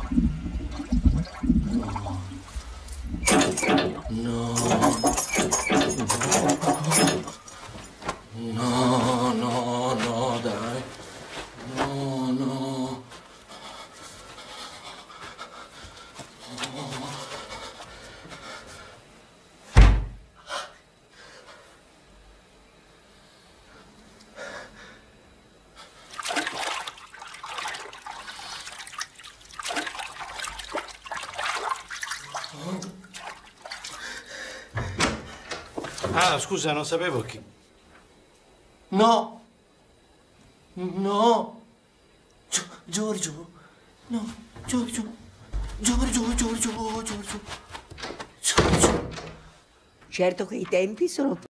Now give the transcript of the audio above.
Oh. Ah, scusa, non sapevo che... No. No. Gio- Giorgio. No, Giorgio. Giorgio, Giorgio, Giorgio. Giorgio. Certo che i tempi sono